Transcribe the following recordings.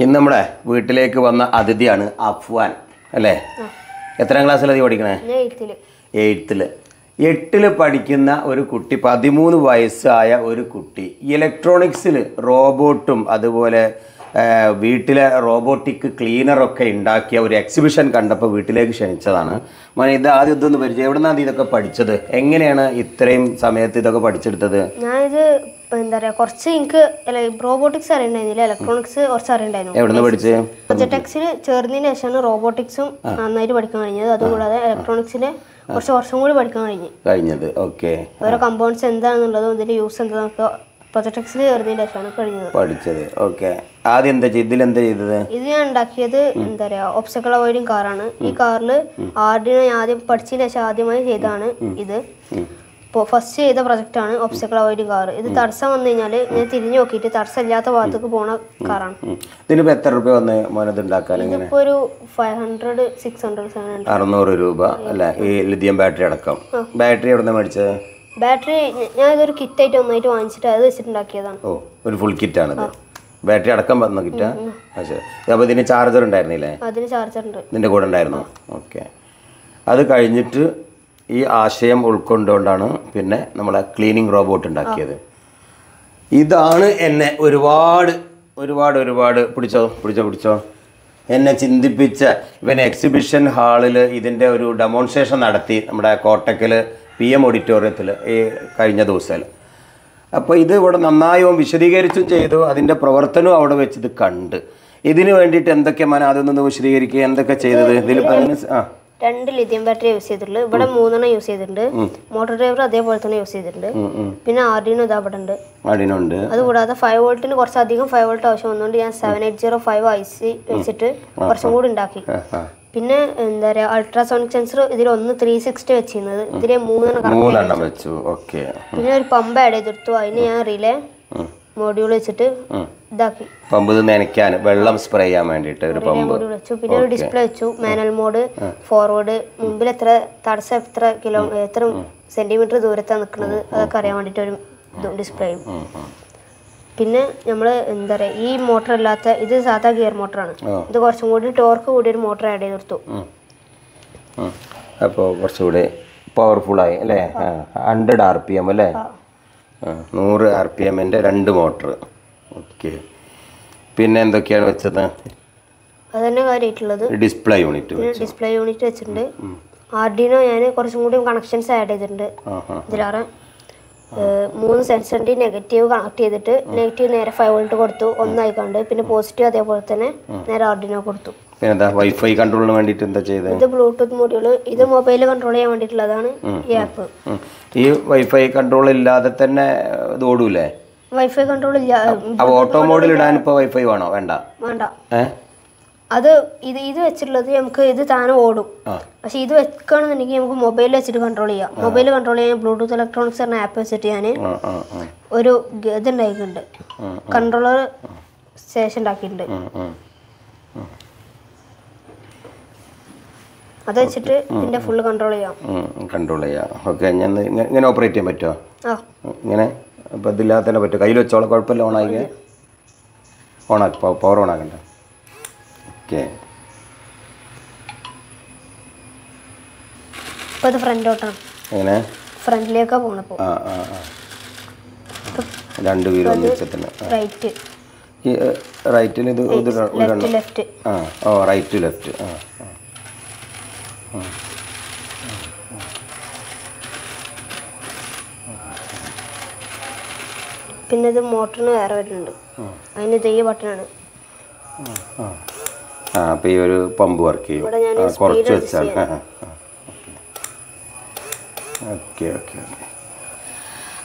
ഇന്ന് നമ്മുടെ വീട്ടിലേക്ക് വന്ന അതിഥിയാണ് അഫ്വാൻ അല്ലേ? എത്രാം ക്ലാസ്സിലാണ് നീ പഠിക്കണേ? എയ്ത്തിൽ എട്ടിൽ പഠിക്കുന്ന ഒരു കുട്ടി പതിമൂന്ന് വയസ്സായ ഒരു കുട്ടി ഇലക്ട്രോണിക്സിൽ റോബോട്ടും അതുപോലെ വീട്ടിലെ റോബോട്ടിക് ക്ലീനറൊക്കെ ഉണ്ടാക്കിയ ഒരു എക്സിബിഷൻ കണ്ടപ്പോൾ വീട്ടിലേക്ക് ക്ഷണിച്ചതാണ്. മോനെ ഇത് ആദ്യം ഇതൊന്ന് പരിചയം എവിടെ നിന്നാണ് ഇതൊക്കെ പഠിച്ചത്? എങ്ങനെയാണ് ഇത്രയും സമയത്ത് ഇതൊക്കെ പഠിച്ചെടുത്തത്? ഞാനിത് എന്താ പറയാ കുറച്ച് എനിക്ക് റോബോട്ടിക്സ് അറിയണ്ടായിരുന്നില്ല ഇലക്ട്രോണിക്സ് കുറച്ച് അറിയണ്ടായിരുന്നു. പ്രൊജറ്റക്സിൽ ചേർന്നതിന് ശേഷമാണ് റോബോട്ടിക്സും നന്നായിട്ട് പഠിക്കാൻ കഴിഞ്ഞത്. അതുകൂടാതെ ഇലക്ട്രോണിക്സിന് കുറച്ച് വർഷം കൂടി പഠിക്കാൻ കഴിഞ്ഞു. കഴിഞ്ഞത്. ഓക്കെ. ഓരോ കമ്പൗണ്ട്സ് എന്താണെന്നുള്ളതും ഇതിന്റെ യൂസ് എന്താണെന്നൊക്കെ പ്രൊജക്ടക്സിൽ ചേർന്നതിന് ശേഷമാണ് കഴിഞ്ഞത്. പഠിച്ചത്. ഓക്കെ. ആദ്യം എന്താ ഇതിലെന്താ ചെയ്തത്? ഇത് ഞാൻ ഉണ്ടാക്കിയത് എന്താ പറയാ ഒബ്സ്റ്റക്കിൾ അവോയ്ഡിങ് കാറാണ് ഈ കാറിൽ ആദ്യം ആദ്യം പഠിച്ചതിന് ശേഷം ആദ്യമായി ചെയ്തതാണ് ഇത്. ഇപ്പോൾ ഫസ്റ്റ് ചെയ്ത പ്രൊജക്റ്റാണ് ഒബ്സ്റ്റക്കിൾ അവോയ്ഡിങ് കാർ ഇത് തടസ്സം വന്നു കഴിഞ്ഞാൽ ഞാൻ തിരിഞ്ഞു നോക്കിയിട്ട് തടസ്സം ഇല്ലാത്ത ഭാഗത്തേക്ക് പോണ കാറാണ്. ഇതിനിപ്പോൾ എത്ര രൂപ വന്ന് മോനത് ഉണ്ടാക്കാൻ ഇതിപ്പോ ഒരു five hundred six hundred seven hundred അറുന്നൂറ് രൂപ അല്ല? ഈ ലിഥിയം ബാറ്ററി അടക്കം. ബാറ്ററി എവിടെ നിന്ന് മേടിച്ചത്? ബാറ്ററി ഞാൻ ഇതൊരു കിറ്റായിട്ട് ഒന്നായിട്ട് വാങ്ങിച്ചിട്ട് അത് വെച്ചിട്ടുണ്ടാക്കിയതാണ്. ഓ ഒരു ഫുൾ കിറ്റാണിത് ബാറ്ററി അടക്കം വന്ന കിറ്റ് ശരി. അപ്പോൾ ഇതിന് ചാർജർ ഉണ്ടായിരുന്നില്ലേ? അതിന് ചാർജർ ഉണ്ട്. ഇതിന്റെ കൂടെ ഉണ്ടായിരുന്നു? ഓക്കെ അത് കഴിഞ്ഞിട്ട് ഈ ആശയം ഉൾക്കൊണ്ടുകൊണ്ടാണ് പിന്നെ നമ്മളെ ക്ലീനിങ് റോബോട്ട് ഉണ്ടാക്കിയത്. ഇതാണ് എന്നെ ഒരുപാട് ഒരുപാട് ഒരുപാട് പിടിച്ചോ പിടിച്ചോ പിടിച്ചോ. എന്നെ ചിന്തിപ്പിച്ച ഇവൻ എക്സിബിഷൻ ഹാളിൽ ഇതിന്റെ ഒരു ഡെമോൺസ്ട്രേഷൻ നടത്തി നമ്മുടെ കോട്ടക്കൽ പി എം ഓഡിറ്റോറിയത്തിൽ ഈ കഴിഞ്ഞ ദിവസം അപ്പോൾ ഇത് ഇവിടെ നന്നായും വിശദീകരിച്ചും ചെയ്തു അതിന്റെ പ്രവർത്തനവും അവിടെ വെച്ച് ഇത് കണ്ട്. ഇതിന് വേണ്ടിയിട്ട് എന്തൊക്കെ മന അതൊന്ന് വിശദീകരിക്കുക? എന്തൊക്കെ ചെയ്തത്? ഇതിൽ ആ. രണ്ട് ലിഥിയം ബാറ്ററി യൂസ് ചെയ്തിട്ടുണ്ട് ഇവിടെ മൂന്നെണ്ണം യൂസ് ചെയ്തിട്ടുണ്ട്. മോട്ടോർ ഡ്രൈവർ അതേപോലെ തന്നെ യൂസ് ചെയ്തിട്ടുണ്ട്. പിന്നെ ആർഡിനോ ഇതാ ഇവിടെ ഉണ്ട്. അത് കൂടാതെ ഫൈവ് വോൾട്ടിന് കുറച്ചധികം ഫൈവ് വോൾട്ട് ആവശ്യം വന്നുകൊണ്ട് ഞാൻ seven eight zero five I C വെച്ചിട്ട് കുറച്ചും കൂടി ഉണ്ടാക്കി. പിന്നെ എന്താ പറയുക അൾട്രാസോണിക് സെൻസർ ഇതിൽ ഒന്ന് ത്രീ സിക്സ്റ്റി വെച്ചിരുന്നത്. ഇതിലെ മൂന്നെണ്ണം വെച്ചു. പിന്നെ ഒരു പമ്പ് ആഡ് ചെയ്തെടുത്തു അതിന് ഞാൻ റിലേ മോഡ്യൂൾ വെച്ചിട്ട് ഇതാക്കി. പമ്പ് നനയ്ക്കാൻ വെള്ളം സ്പ്രേ ചെയ്യാൻ വേണ്ടിയിട്ട് ഒരു പമ്പ്. വെച്ചു. പിന്നെ ഒരു ഡിസ്പ്ലേ വെച്ചു മാനുവൽ മോഡ് ഫോർവേഡ് മുമ്പിൽ എത്ര തടസ്സം എത്ര കിലോ എത്ര സെന്റിമീറ്റർ ദൂരത്താണ് നിൽക്കുന്നത് അതൊക്കെ അറിയാൻ വേണ്ടിയിട്ട് ഒരു ഡിസ്പ്ലേയും. പിന്നെ നമ്മൾ എന്താ പറയുക ഈ മോട്ടർ അല്ലാത്ത ഇത് സാധാ ഗിയർ മോട്ടറാണ്. ഇത് കുറച്ചും കൂടി ടോർക്ക് കൂടി ഒരു മോട്ടർ ആഡ് ചെയ്ത് കൊടുത്തു. അപ്പോൾ കുറച്ചുകൂടി പവർഫുള്ളായി അല്ലേ? ഹൺഡ്രഡ് ആർ പി എം അല്ലേ? നൂറ് ആർ പി എമ്മിന്റെ രണ്ട് മോട്ടർ. ഓക്കെ. പിന്നെ എന്തൊക്കെയാണ് വെച്ചത്? അതന്നെ കാര്യമായിട്ടുള്ളത്. ഡിസ്പ്ലേ യൂണിറ്റ് ഡിസ്പ്ലേ യൂണിറ്റ് വെച്ചിട്ടുണ്ട്. ആർഡിനോ ഞാൻ കുറച്ചും കൂടി കണക്ഷൻസ് ആഡ് ചെയ്തിട്ടുണ്ട്. ഇതിലാറ് മൂന്ന് സെൻസറിന്റെ നെഗറ്റീവ് കണക്ട് ചെയ്തിട്ട് നെഗറ്റീവ് നേരെ ഫൈവ് വോൾട്ട് കൊടുത്തു. ഒന്നായിക്കൊണ്ട്. പിന്നെ പോസിറ്റീവ് അതേപോലെ തന്നെ നേരെ ആർഡിനോ കൊടുത്തു. പിന്നെ എന്താ വൈഫൈ കൺട്രോളിന് വേണ്ടിയിട്ട് എന്താ ചെയ്തത് ഇത് ബ്ലൂടൂത്ത് മൊഡ്യൂൾ ഇത് മൊബൈൽ കൺട്രോൾ ചെയ്യാൻ വേണ്ടിട്ടുള്ളതാണ് ഈ ആപ്പ് ഈ വൈഫൈ കൺട്രോൾ ഇല്ലാതെ തന്നെ ഇത് ഓടൂലേ? വൈഫൈ കൺട്രോൾ ഇല്ല. അപ്പോൾ ഓട്ടോ മോഡിൽ ഇടാൻ ഇപ്പോൾ വൈഫൈ വേണോ? വേണ്ട. വേണ്ട. അത് ഇത് ഇത് വെച്ചിട്ടുള്ളത് നമുക്ക് ഇത് താനെ ഓടും. പക്ഷെ ഇത് വെക്കുകയാണെന്നുണ്ടെങ്കിൽ നമുക്ക് മൊബൈൽ വെച്ചിട്ട് കൺട്രോൾ ചെയ്യാം. മൊബൈൽ കൺട്രോൾ ചെയ്യാൻ ബ്ലൂടൂത്ത് ഇലക്ട്രോണിക്സ് എന്ന ആപ്പ് വെച്ചിട്ട് ഞാൻ ഒരു ഇത് ഉണ്ടാക്കിയിട്ടുണ്ട്. കൺട്രോളർ സ്റ്റേഷൻ ഉണ്ടാക്കിയിട്ടുണ്ട്. അത് വെച്ചിട്ട് ഇതിന്റെ ഫുൾ കൺട്രോൾ ചെയ്യാം. കൺട്രോൾ ചെയ്യാം. ഓക്കെ ഞാൻ ഇങ്ങനെ- ഓപ്പറേറ്റ് ചെയ്യാൻ പറ്റുമോ ഇങ്ങനെ? അപ്പോൾ ഇതില്ലാതെ തന്നെ പറ്റും കയ്യിൽ വെച്ചോളാം കുഴപ്പമില്ല ഓണാക്കി ഓണാക്കി പവർ ഓണാക്കണ്ട ഓക്കെ ഇപ്പൊ ഇത് ഫ്രണ്ടോട്ടാണ് എങ്ങനെ? ഫ്രണ്ടിലേക്കാ പോണപ്പോ ആ ആ ആ. രണ്ട് പേരും ഒന്നിച്ചത്തിന് റൈറ്റ് ഈ റൈറ്റിൽ ഇത് ലെഫ്റ്റ് ആ ഓ റൈറ്റ് ലെഫ്റ്റ് ആ ആ. പിന്നെ ഇത് മോട്ടറിന് വേറെ വരുന്നുണ്ട്. അതിന് ഇത് ബട്ടണാണ്. ആ അപ്പോൾ ഈ ഒരു പമ്പ് വർക്ക് ചെയ്യും. കുറച്ച് ആ ഓക്കെ ഓക്കെ ഓക്കെ.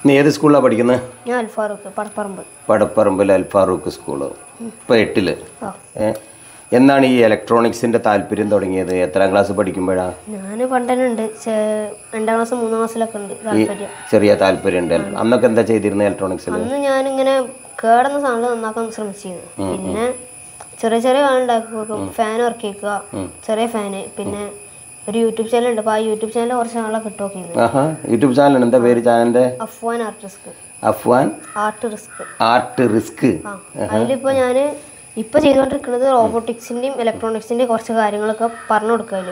നീ ഏത് സ്കൂളിലാണ് പഠിക്കുന്നത് ഞാൻ അൽഫാറൂഖ് പടപ്പറമ്പ്. പടപ്പറമ്പിൽ അൽഫാറൂഖ് സ്കൂൾ. ഇപ്പോൾ എട്ടിൽ. ആ. ഏ? എന്നാണ് ഈ ഇലക്ട്രോണിക്സിന്റെ താല്പര്യം തുടങ്ങിയത്? എത്രാം ക്ലാസ് പഠിക്കുമ്പോഴാണ് ഞാൻ പണ്ടന്നെ രണ്ടാം ക്ലാസ് മൂന്നാം ക്ലാസ്സിലൊക്കെ ഉണ്ട് താല്പര്യം. ചെറിയ താല്പര്യം ഉണ്ട്. അന്നൊക്കെ എന്താ ചെയ്തിരുന്നത് ഇലക്ട്രോണിക്സിൽ അന്ന് ഞാനിങ്ങനെ കേടുന്ന സാധനം നന്നാക്കാൻ ശ്രമിച്ചിരുന്നു. പിന്നെ ചെറിയ ചെറിയ ഉണ്ടാക്കി കൊടുക്കും ഫാൻ വർക്ക് ചെയ്യിക്കുക ചെറിയ ഫാന് പിന്നെ ഒരു യൂട്യൂബ് ചാനൽ ഉണ്ട്. അപ്പോൾ ആ യൂട്യൂബ് ചാനൽ കുറച്ച് നാളെ കിട്ടുമൊക്കെ യൂട്യൂബ് ചാനൽ എന്താ പേര് ചാനലിന്റെ Afwan art risk Afwan? Art risk art risk അതിലിപ്പോൾ ഞാൻ ഇപ്പൊ ചെയ്തുകൊണ്ടിരിക്കുന്നത് റോബോട്ടിക്സിന്റെയും ഇലക്ട്രോണിക്സിന്റെയും കുറച്ച് കാര്യങ്ങളൊക്കെ പറഞ്ഞു കൊടുക്കൽ.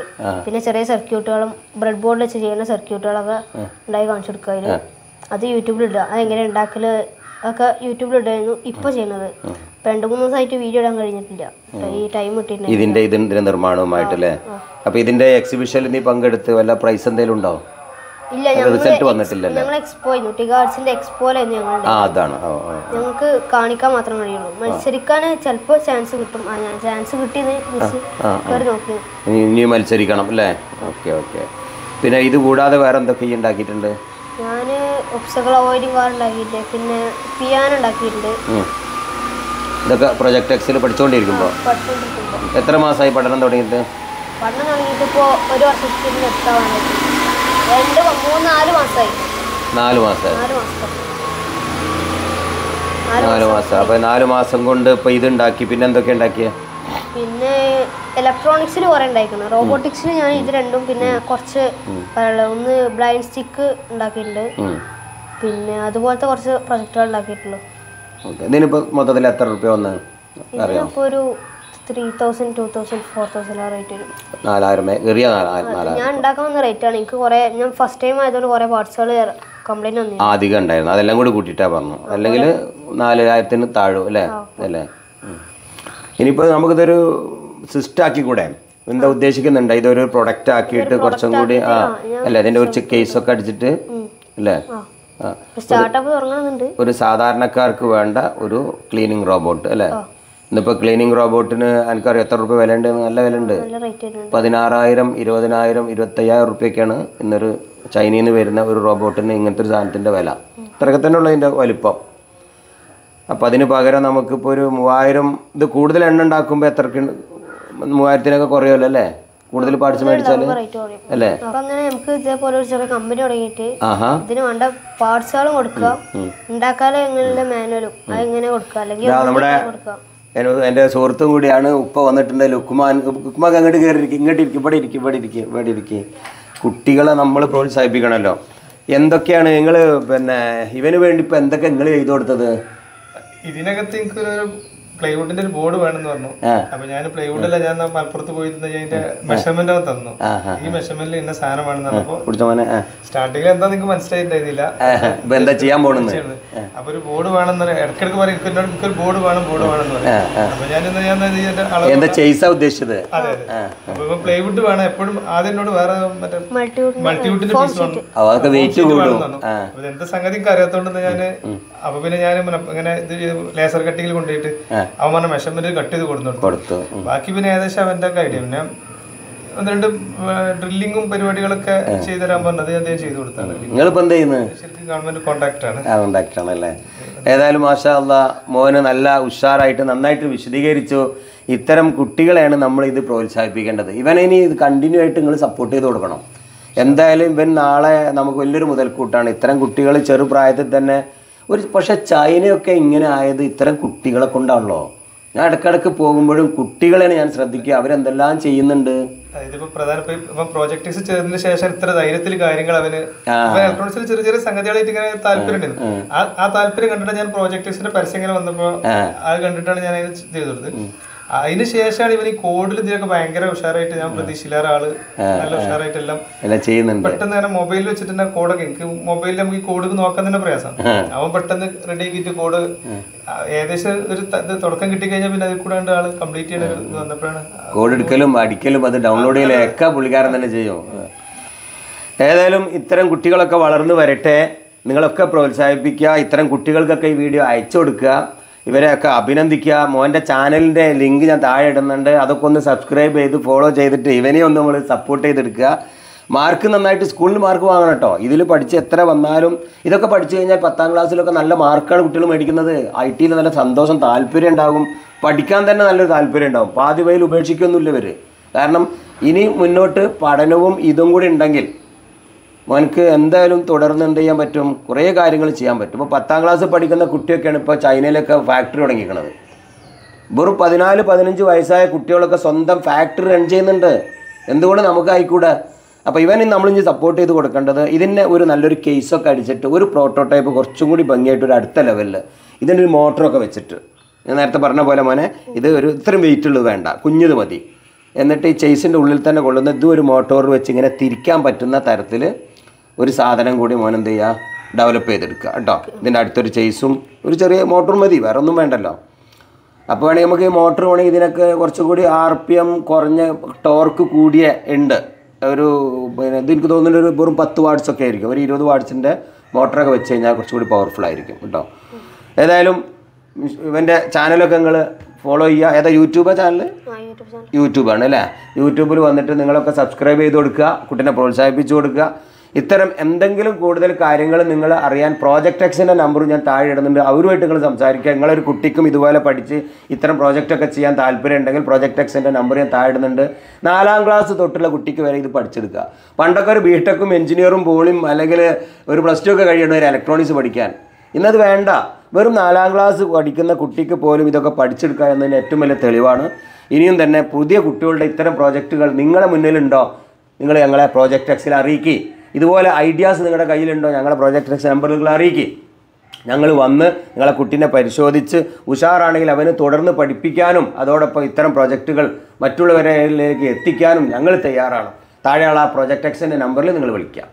പിന്നെ ചെറിയ സർക്യൂട്ടുകളും ബ്രെഡ് ബോർഡിൽ വെച്ച് ചെയ്യുന്ന സർക്യൂട്ടുകളൊക്കെ ഉണ്ടായി കാണിച്ചു കൊടുക്കൽ. അത് യൂട്യൂബിൽ ഇടുക. അതെങ്ങനെ ഉണ്ടാക്കൽ ഒക്കെ യൂട്യൂബിൽ ഇടായിരുന്നു ഇപ്പോൾ ചെയ്യുന്നത്. രണ്ടു മൂന്ന് ദിവസമായിട്ട് വീഡിയോ ഇടാൻ കഴിഞ്ഞിട്ടില്ല. ഈ ടൈം കിട്ടിയിട്ടുണ്ട് ഇതിന്റെ ഇതിന്റെ നിർമ്മാണവുമായിട്ടല്ലേ? അപ്പൊ ഇതിന്റെ എക്സിബിഷനിൽ നീ പങ്കെടുത്ത് വല്ല പ്രൈസ് എന്തെങ്കിലും ഉണ്ടോ? ഇല്ല റിസൾട്ട് വന്നിട്ടില്ലല്ലോ? ഞങ്ങൾ എക്സ്പോ ടിഗാർഡ്സിന്റെ എക്സ്പോയിലായിരുന്നു ഞങ്ങളുടെ ആ അതാണ്. ഞങ്ങൾക്ക് കാണിക്കാൻ മാത്രം കഴിയുള്ളൂ. മത്സരിക്കാൻ ചിലപ്പോൾ ചാൻസ് കിട്ടും. ആ ചാൻസ് കിട്ടിയത് നോക്കി. ഇനി മത്സരിക്കണം അല്ലേ? Okay okay. പിന്നെ ഇത് കൂടാതെ വേറെ എന്തൊക്കെ ഉണ്ടാക്കിയിട്ടുണ്ട്? ഞാൻ ഒബ്സകൾ അവോയ്ഡിങ് കാർ ഉണ്ടാക്കിയിട്ട് പിന്നെ പിയാനോ ഉണ്ടാക്കിയിട്ടുണ്ട്. ഇതൊക്കെ പ്രൊജക്ട് എക്സിൽ പഠിച്ചുകൊണ്ടിരിക്കുമ്പോൾ എത്ര മാസമായി പഠനം തുടങ്ങിയിട്ട്? പഠനം തുടങ്ങിയിട്ട് ഇപ്പോൾ ഒരു വർഷത്തിൽ എത്താവാനായിട്ട് രണ്ട് മൂന്ന് നാല് മാസമായി നാല് മാസമായി നാല് മാസം. നാല് മാസം. അപ്പോൾ നാല് മാസം കൊണ്ട് ഇപ്പൊ ഇത് ഉണ്ടാക്കി. പിന്നെ എന്തൊക്കെ ഉണ്ടാക്കിയ? പിന്നെ ഇലക്ട്രോണിക്സിൽ കുറെ ഉണ്ടായിരിക്കുന്നു റോബോട്ടിക്സിൽ ഞാൻ ഇത് രണ്ടും പിന്നെ കുറച്ച് ഒന്ന് ബ്ലൈൻഡ് സ്റ്റിക്ക് ഉണ്ടാക്കിയിട്ടുണ്ട്. പിന്നെ അതുപോലത്തെ കുറച്ച് പ്രൊജക്റ്റുകൾ ഉണ്ടാക്കിയിട്ടുള്ളൂ. ഓക്കെ. ഇതിനിപ്പോൾ മൊത്തത്തിൽ എത്ര റുപ്യ വന്ന്? അറിയാം ഒരു three thousand two thousand four thousand ആ റേറ്റ് വരും. നാലായിരം ചെറിയ നാലാ- നാലായിരം. ഞാൻ എനിക്ക് കുറേ ഫസ്റ്റ് ടൈം ആയതുകൊണ്ട് കുറേ പാർട്സുകൾ കംപ്ലൈന്റ് വന്നു ആ, അധികം ഉണ്ടായിരുന്നു. അതെല്ലാം കൂടി പറഞ്ഞു. അല്ലെങ്കിൽ നാലായിരത്തിന് താഴോ അല്ലേ? അല്ലേ? ഉം. ഇനിയിപ്പോൾ നമുക്കിതൊരു സിസ്റ്റം ആക്കി കൂടെ എന്താ ഉദ്ദേശിക്കുന്നുണ്ട്? ഇതൊരു പ്രൊഡക്റ്റ് ആക്കിയിട്ട് കുറച്ചും കൂടി ആ അല്ലേ? അതിന്റെ കേസൊക്കെ അടിച്ചിട്ട് അല്ലേ? സ്റ്റാർട്ടപ്പ് ഒരു സാധാരണക്കാർക്ക് വേണ്ട ഒരു ക്ലീനിങ് റോബോട്ട് അല്ലേ? ഇന്നിപ്പോൾ ക്ലീനിങ് റോബോട്ടിന് എനിക്കറിയാം എത്ര റുപ്യ വില ഉണ്ട് നല്ല വില ഉണ്ട് പതിനാറായിരം ഇരുപതിനായിരം ഇരുപത്തയ്യായിരം റുപ്യൊക്കെയാണ് ഇന്നൊരു ചൈനയിൽ നിന്ന് വരുന്ന ഒരു റോബോട്ടിന് ഇങ്ങനത്തെ ഒരു സാധനത്തിന്റെ വില. ഇത്രയൊക്കെ തന്നെ ഉള്ളൂ ഇതിന്റെ വലിപ്പം. അപ്പോൾ അതിന് പകരം നമുക്കിപ്പോൾ ഒരു മൂവായിരം ഇത് കൂടുതൽ എണ്ണ ഉണ്ടാക്കുമ്പോൾ എത്രക്ക് മൂവായിരത്തിനൊക്കെ കുറയുമല്ലോ അല്ലേ? കൂടുതൽ പാടിച്ച് മേടിച്ചാൽ അല്ലേ? അങ്ങനെ നമുക്ക് ഇതേപോലെ ഒരു ചെറിയ കമ്പനി തുടങ്ങിയിട്ട് ആഹാ. ഇതിന് വേണ്ട പാർട്സുകളും കൊടുക്കുക ഉണ്ടാക്കാതെ എങ്ങനെ മാനുവലും അത് എങ്ങനെ കൊടുക്കുക അല്ലെങ്കിൽ നമ്മുടെ കൊടുക്കുക എന്റെ സുഹൃത്തും കൂടിയാണ്. ഉപ്പ വന്നിട്ടുണ്ട്. ലുക്കുമാൻ ഉക്കുമാൻ അങ്ങോട്ട് കയറി ഇരിക്കും ഇങ്ങോട്ട് ഇരിക്കും. ഇവിടെ ഇരിക്കും. ഇവിടെ ഇരിക്കും. ഇവിടെ ഇരിക്കും. കുട്ടികളെ നമ്മൾ പ്രോത്സാഹിപ്പിക്കണമല്ലോ. എന്തൊക്കെയാണ് നിങ്ങൾ പിന്നെ ഇവന് വേണ്ടി ഇപ്പം എന്തൊക്കെ നിങ്ങൾ ചെയ്തു കൊടുത്തത്? ഇതിനകത്ത് എനിക്ക് ഒരു പ്ലൈവുഡിന്റെ ഒരു ബോർഡ് വേണമെന്ന് പറഞ്ഞു. അപ്പൊ ഞാൻ പ്ലൈവുഡല്ല ഞാൻ മലപ്പുറത്ത് പോയി അതിന്റെ മെഷർമെന്റ് അവൻ തന്നു. ഈ മെഷർമെന്റിൽ ഇന്ന സാധനം വേണമെന്ന് പറഞ്ഞപ്പോ സ്റ്റാർട്ടിങ്ങിൽ എന്താ നിങ്ങൾക്ക് മനസ്സിലായിട്ടുണ്ടായിരുന്നില്ല. എന്താ ചെയ്യാൻ പോണെന്ന്? അപ്പൊ ഒരു ബോർഡ് വേണമെന്ന് പറയാം. ഇടയ്ക്കിടയ്ക്ക് പറയും "എനിക്ക് എനിക്കൊരു ബോർഡ് വേണം ബോർഡ് വേണമെന്ന് പറയും. അപ്പൊ ഞാൻ ഞാൻ ഇതിന്റെ എന്താ ചെയ്സാ ഉദ്ദേശിച്ചത്? അതെ അതെ. അപ്പൊ പ്ലൈവുഡ് വേണം എപ്പോഴും ആദ്യം എന്നോട് വേറെ മറ്റേ മൾട്ടിവുഡ് മൾട്ടിവുഡിന്റെ പീസ് വേണം എന്താ സംഗതി എനിക്ക് അറിയാത്തോണ്ട് ഞാൻ അപ്പൊ പിന്നെ ഞാൻ ഇങ്ങനെ ഇത് ലേസർ കട്ടിങ്ങിൽ കൊണ്ടുപോയിട്ട് അവൻ പറഞ്ഞ മെഷർമെന്റ് കട്ട് ചെയ്ത് കൊടുത്തു. കൊടുത്തു. ബാക്കി പിന്നെ ഏകദേശം അവന്റെ ഐഡിയ പിന്നെ ഒന്ന് രണ്ട് ഡ്രില്ലിങ്ങും പരിപാടികളൊക്കെ ചെയ്തു തരാൻ പറഞ്ഞത് അദ്ദേഹം ചെയ്തു കൊടുത്താണ്. എന്ത് ചെയ്യുന്നത് ശരിക്കും ഗവൺമെന്റ് കോൺട്രാക്ട് ആണ്. ഏതായാലും മാഷാ അല്ലാ? മോന് നല്ല ഉഷാറായിട്ട് നന്നായിട്ട് വിശദീകരിച്ചു. ഇത്തരം കുട്ടികളെയാണ് നമ്മൾ ഇത് പ്രോത്സാഹിപ്പിക്കേണ്ടത്. ഇവനെ ഇനി ഇത് കണ്ടിന്യൂ ആയിട്ട് നിങ്ങൾ സപ്പോർട്ട് ചെയ്ത് കൊടുക്കണം. എന്തായാലും ഇവൻ നാളെ നമുക്ക് വലിയൊരു മുതൽക്കൂട്ടാണ്. ഇത്തരം കുട്ടികൾ ചെറുപ്രായത്തിൽ തന്നെ ഒരു പക്ഷെ ചൈനയൊക്കെ ഇങ്ങനെ ആയത് ഇത്തരം കുട്ടികളെ കൊണ്ടാണല്ലോ. ഞാൻ ഇടക്കിടക്ക് പോകുമ്പോഴും കുട്ടികളെയാണ് ഞാൻ ശ്രദ്ധിക്കുക. അവരെന്തെല്ലാം ചെയ്യുന്നുണ്ട്? ഇതിപ്പോ പ്രധാന ഇപ്പൊ പ്രോജക്ട്സ് ചേർന്നതിന് ശേഷം ഇത്ര ധൈര്യത്തിൽ കാര്യങ്ങൾ അവന് ഇലക്ട്രോണിക്സിൽ ചെറിയ ചെറിയ സംഗതികളായിട്ട് ഇങ്ങനെ താല്പര്യം ആ താല്പര്യം കണ്ടിട്ട് ഞാൻ പ്രോജക്ട്സിന്റെ പരസ്യം ഇങ്ങനെ വന്നപ്പോ അത് കണ്ടിട്ടാണ് ഞാൻ അതിന് ചെയ്തു കൊടുത്തത് അതിന് ശേഷമാണ് ഇവർ ഈ കോഡിൽ ഇതിനൊക്കെ ഭയങ്കര ഉഷാറായിട്ട് ഞാൻ പ്രതീക്ഷയില്ലാത്ത ആൾ നല്ല ഉഷാറായിട്ട് എല്ലാം എല്ലാം ചെയ്യുന്നുണ്ട്. പെട്ടെന്ന് തന്നെ മൊബൈലിൽ വെച്ചിട്ട് തന്നെ കോഡൊക്കെ എനിക്ക് മൊബൈലിൽ നമുക്ക് ഈ കോഡ് നോക്കാൻ തന്നെ പ്രയാസം. അവൻ പെട്ടെന്ന് റെഡി ആക്കിയിട്ട് കോഡ് ഏകദേശം ഒരു തുടക്കം കിട്ടി കഴിഞ്ഞാൽ പിന്നെ അതിൽ കൂടെ ആൾ ആൾ കംപ്ലീറ്റ് ചെയ്യണ ഒരു ഇത് വന്നപ്പോഴാണ്. കോഡ് എടുക്കലും അടിക്കലും അത് ഡൗൺലോഡ് ചെയ്യലും ഒക്കെ പുള്ളിക്കാരൻ തന്നെ ചെയ്യും. ഏതായാലും ഇത്തരം കുട്ടികളൊക്കെ വളർന്നു വരട്ടെ. നിങ്ങളൊക്കെ പ്രോത്സാഹിപ്പിക്കുക. ഇത്തരം കുട്ടികൾക്കൊക്കെ ഈ വീഡിയോ അയച്ചു കൊടുക്കുക. ഇവരെയൊക്കെ അഭിനന്ദിക്കുക. മോന്റെ ചാനലിന്റെ ലിങ്ക് ഞാൻ താഴെ ഇടുന്നുണ്ട്. അതൊക്കെ ഒന്ന് സബ്സ്ക്രൈബ് ചെയ്ത് ഫോളോ ചെയ്തിട്ട് ഇവനെ ഒന്ന് നമ്മൾ സപ്പോർട്ട് ചെയ്തെടുക്കുക. മാർക്ക് നന്നായിട്ട് സ്കൂളിൽ മാർക്ക് വാങ്ങണം കേട്ടോ. ഇതിൽ പഠിച്ച് എത്ര വന്നാലും ഇതൊക്കെ പഠിച്ചു കഴിഞ്ഞാൽ പത്താം ക്ലാസ്സിലൊക്കെ നല്ല മാർക്കാണ് കുട്ടികൾ മേടിക്കുന്നത്. ഐ ടിയിൽ നല്ല സന്തോഷം താല്പര്യം ഉണ്ടാകും. പഠിക്കാൻ തന്നെ നല്ലൊരു താല്പര്യം ഉണ്ടാകും. പാതി വയൽ ഉപേക്ഷിക്കൊന്നുമില്ല ഇവർ കാരണം ഇനി മുന്നോട്ട് പഠനവും ഇതും കൂടി ഉണ്ടെങ്കിൽ മോനക്ക് എന്തായാലും തുടർന്ന് എന്ത് ചെയ്യാൻ പറ്റും? കുറേ കാര്യങ്ങൾ ചെയ്യാൻ പറ്റും. ഇപ്പോൾ പത്താം ക്ലാസ് പഠിക്കുന്ന കുട്ടിയൊക്കെയാണ് ഇപ്പോൾ ചൈനയിലൊക്കെ ഫാക്ടറി തുടങ്ങിയിരിക്കുന്നത് വെറും പതിനാല് പതിനഞ്ച് വയസ്സായ കുട്ടികളൊക്കെ സ്വന്തം ഫാക്ടറി റൺ ചെയ്യുന്നുണ്ട്. എന്തുകൊണ്ട് നമുക്ക് ആയിക്കൂടെ? അപ്പോൾ ഇവൻ നമ്മളിഞ്ഞ് സപ്പോർട്ട് ചെയ്ത് കൊടുക്കേണ്ടത് ഇതിനെ ഒരു നല്ലൊരു കേസൊക്കെ അടിച്ചിട്ട് ഒരു പ്രോട്ടോടൈപ്പ് കുറച്ചും കൂടി ഭംഗിയായിട്ട് ഒരു അടുത്ത ലെവലിൽ ഇതിന്റെ ഒരു മോട്ടറൊക്കെ വെച്ചിട്ട്. ഞാൻ നേരത്തെ പറഞ്ഞ പോലെ മോനെ ഇത് ഒരു ഇത്രയും വെയിറ്റ് ഉള്ളത് വേണ്ട. കുഞ്ഞത് മതി. എന്നിട്ട് ഈ ചേസിന്റെ ഉള്ളിൽ തന്നെ കൊള്ളുന്ന ഇതും ഒരു മോട്ടോർ വെച്ച് ഇങ്ങനെ തിരിക്കാൻ പറ്റുന്ന തരത്തിൽ ഒരു സാധനം കൂടി മോൻ എന്ത് ചെയ്യുക ഡെവലപ്പ് ചെയ്തെടുക്കുക കേട്ടോ. ഇതിന്റെ അടുത്തൊരു ചേസും ഒരു ചെറിയ മോട്ടോർ മതി വേറെ ഒന്നും വേണ്ടല്ലോ. അപ്പോൾ വേണമെങ്കിൽ നമുക്ക് ഈ മോട്ടർ വേണമെങ്കിൽ ഇതിനൊക്കെ കുറച്ചുകൂടി ആർ പി എം കുറഞ്ഞ ടോർക്ക് കൂടിയ ഉണ്ട്. ഒരു പിന്നെ ഇത് എനിക്ക് തോന്നുന്നു ഒരു വെറും പത്ത് വാട്ട്സ് ഒക്കെ ആയിരിക്കും. ഒരു ഇരുപത് വാട്ട്സിന്റെ മോട്ടറൊക്കെ വെച്ച് കഴിഞ്ഞാൽ കുറച്ചുകൂടി പവർഫുൾ ആയിരിക്കും കേട്ടോ. ഏതായാലും ഇവന്റെ ചാനലൊക്കെ നിങ്ങൾ ഫോളോ ചെയ്യുക. ഏതാ യൂട്യൂബ് ചാനൽ ആ യൂട്യൂബ് ചാനൽ യൂട്യൂബാണ് അല്ലേ? യൂട്യൂബിൽ വന്നിട്ട് നിങ്ങളൊക്കെ സബ്സ്ക്രൈബ് ചെയ്ത് കൊടുക്കുക. കുട്ടീനെ പ്രോത്സാഹിപ്പിച്ചു കൊടുക്കുക. ഇത്തരം എന്തെങ്കിലും കൂടുതൽ കാര്യങ്ങൾ നിങ്ങൾ അറിയാൻ പ്രോജക്റ്റ് എക്സിന്റെ നമ്പർ ഞാൻ താഴെ ഇടുന്നുണ്ട്. അവരുമായിട്ട് നിങ്ങൾ സംസാരിക്കുക. നിങ്ങളൊരു കുട്ടിക്കും ഇതുപോലെ പഠിച്ച് ഇത്തരം പ്രോജക്റ്റൊക്കെ ചെയ്യാൻ താല്പര്യം ഉണ്ടെങ്കിൽ പ്രോജക്റ്റ് എക്സിന്റെ നമ്പർ ഞാൻ താഴെ ഇടുന്നുണ്ട്. നാലാം ക്ലാസ് തൊട്ടുള്ള കുട്ടിക്ക് വരെ ഇത് പഠിച്ചെടുക്കുക. പണ്ടൊക്കെ ഒരു ബിടെക്കും എഞ്ചിനീയറും പോളിയും അല്ലെങ്കിൽ ഒരു പ്ലസ് ടു ഒക്കെ കഴിയണ ഇലക്ട്രോണിക്സ് പഠിക്കാൻ. ഇന്നത് വേണ്ട. വെറും നാലാം ക്ലാസ് പഠിക്കുന്ന കുട്ടിക്ക് പോലും ഇതൊക്കെ പഠിച്ചെടുക്കുക എന്നതിന് ഏറ്റവും വലിയ തെളിവാണ്. ഇനിയും തന്നെ പുതിയ കുട്ടികളുടെ ഇത്തരം പ്രോജക്റ്റുകൾ നിങ്ങളുടെ മുന്നിലുണ്ടോ? നിങ്ങൾ ഞങ്ങളെ പ്രോജക്റ്റ് എക്സിൽ അറിയിക്കി. ഇതുപോലെ ഐഡിയാസ് നിങ്ങളുടെ കയ്യിലുണ്ടോ? ഞങ്ങളുടെ പ്രോജക്റ്റ് എക്സ് നമ്പറുകൾ അറിയിക്കി. ഞങ്ങൾ വന്ന് നിങ്ങളെ കുട്ടീനെ പരിശോധിച്ച് ഉഷാറാണെങ്കിൽ അവന് തുടർന്ന് പഠിപ്പിക്കാനും അതോടൊപ്പം ഇത്തരം പ്രോജക്റ്റുകൾ മറ്റുള്ളവരിലേക്ക് എത്തിക്കാനും ഞങ്ങൾ തയ്യാറാണ്. താഴെയുള്ള ആ പ്രോജക്റ്റ് എക്സിന്റെ നമ്പറിൽ നിങ്ങൾ വിളിക്കാം.